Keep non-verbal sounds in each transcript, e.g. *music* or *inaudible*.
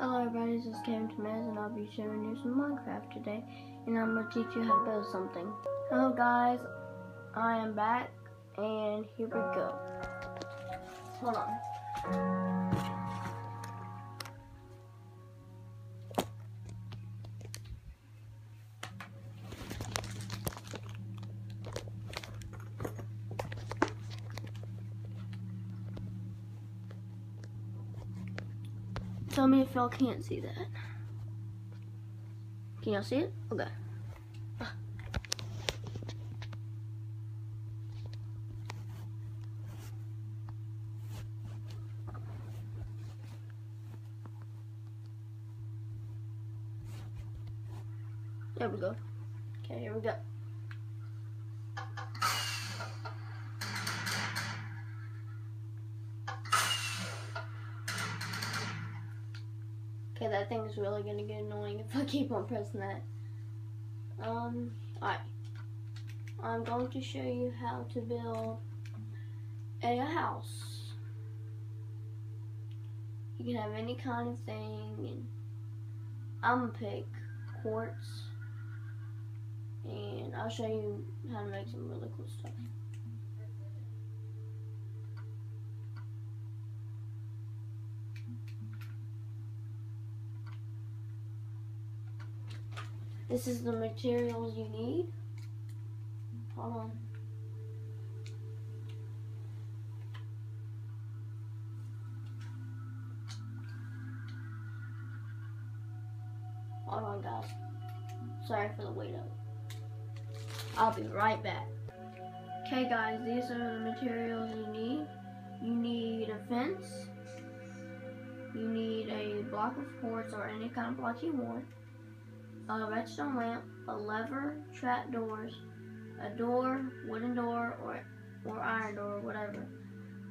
Hello everybody, this is Caven Tamez and I'll be showing you some Minecraft today and I'm going to teach you how to build something. Hello guys, I am back and here we go. Hold on. Tell me if y'all can't see that. Can y'all see it? Okay. There we go. Okay, here we go. That thing is really gonna get annoying if I keep on pressing that. Um, alright. I'm going to show you how to build a house. You can have any kind of thing, and I'm gonna pick quartz, and I'll show you how to make some really cool stuff. This is the materials you need. Hold on. Hold on, guys. Sorry for the wait up. I'll be right back. Okay, guys, these are the materials you need. You need a fence. You need a block of quartz or any kind of block you want a redstone lamp, a lever, trap doors, a door, wooden door, or or iron door, whatever.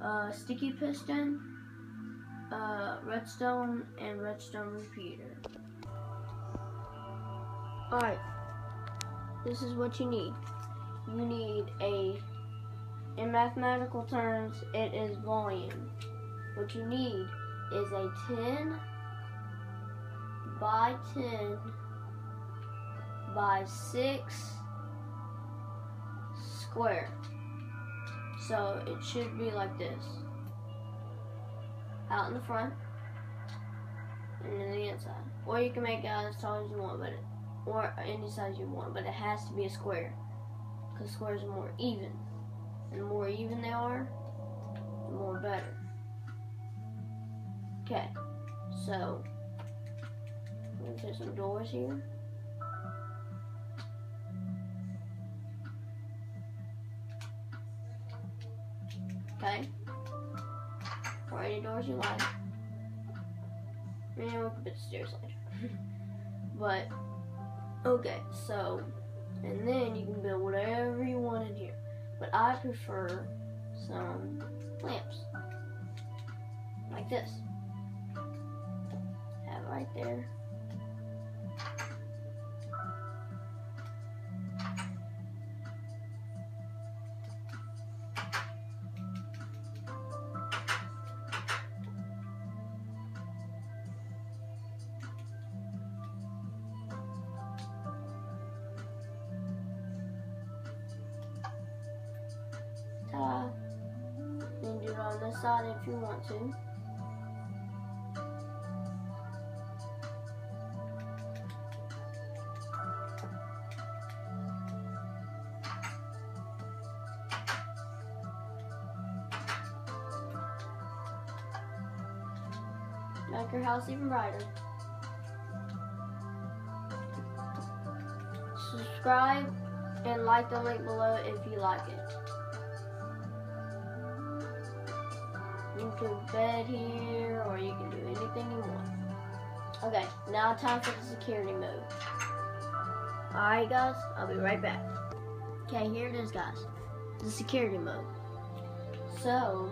A sticky piston, a redstone, and redstone repeater. Alright, this is what you need. You need a, in mathematical terms, it is volume. What you need is a 10 by 10 by 6 square. So it should be like this. Out in the front and in the inside. Or you can make it as tall as you want, but it, or any size you want, but it has to be a square. Because squares are more even. And the more even they are, the more better. Okay, so I'm gonna put some doors here. Okay. Or any doors you like. Maybe we can put the stairs later. *laughs* but, okay, so, and then you can build whatever you want in here. But I prefer some lamps. Like this. Have it right there. Side if you want to. Make your house even brighter. Subscribe and like the link below if you like it. You can bed here, or you can do anything you want. Okay, now time for the security mode. Alright guys, I'll be right back. Okay, here it is guys. The security mode. So,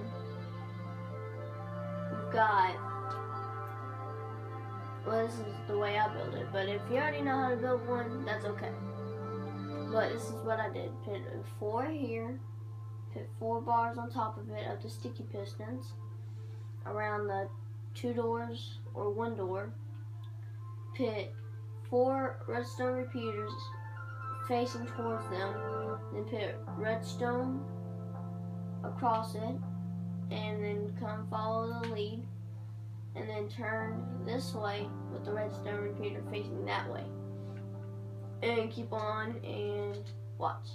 we've got, well this is the way I build it, but if you already know how to build one, that's okay. But this is what I did. Put four here, put four bars on top of it of the sticky pistons around the two doors or one door put four redstone repeaters facing towards them, then put redstone across it, and then come follow the lead, and then turn this way with the redstone repeater facing that way. And keep on and watch.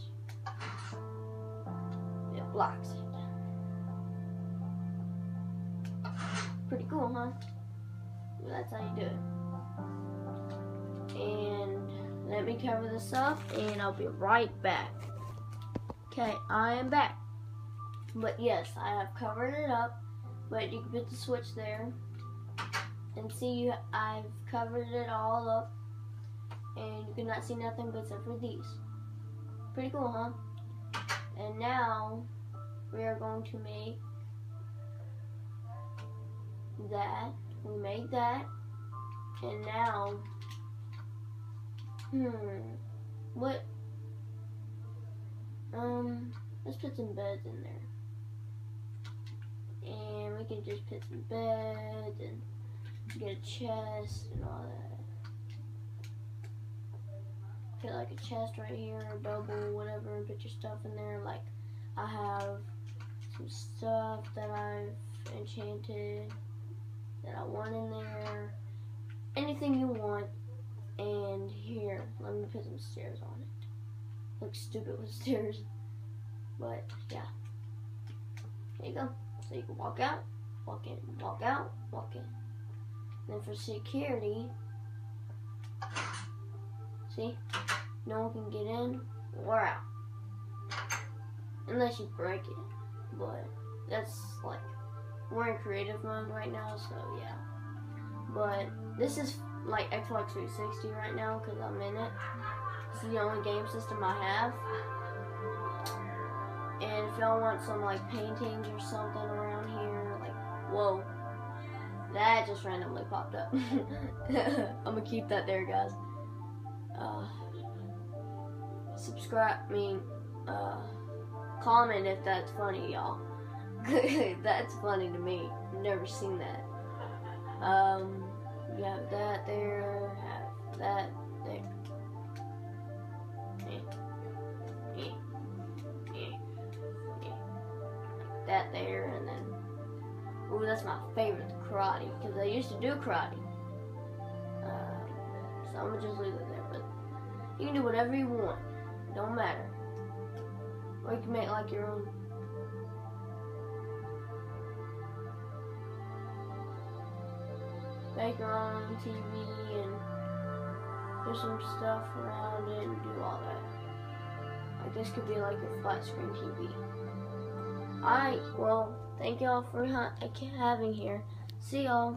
Blocks. Pretty cool, huh? That's how you do it. And let me cover this up and I'll be right back. Okay, I am back. But yes, I have covered it up. But you can put the switch there. And see, I've covered it all up. And you cannot see nothing but except for these. Pretty cool, huh? And now, we are going to make that. We made that. And now, hmm, what, um, let's put some beds in there. And we can just put some beds and get a chest and all that. Put like a chest right here, or double, whatever, and put your stuff in there. Like, I have some stuff that I've enchanted that I want in there. Anything you want. And here, let me put some stairs on it. Looks stupid with *laughs* stairs. But yeah. There you go. So you can walk out, walk in, walk out, walk in. And then for security, see, no one can get in or out. Unless you break it. But that's like we're in creative mode right now, so yeah. But this is like Xbox 360 right now because I'm in it. This is the only game system I have. And if y'all want some like paintings or something around here, like whoa, that just randomly popped up. *laughs* I'm gonna keep that there, guys. Uh, subscribe, I mean, uh, comment if that's funny, y'all. *laughs* That's funny to me. Never seen that. Um, you have that there, have that there. Yeah. Yeah. Yeah. That there, and then. Ooh, that's my favorite, karate, because I used to do karate. Uh, so I'm gonna just leave it there, but you can do whatever you want. Don't matter. Or you can make like your own make your own TV and do some stuff around it and do all that. Like this could be like a flat screen TV. Alright, well, thank y'all for having here. See y'all.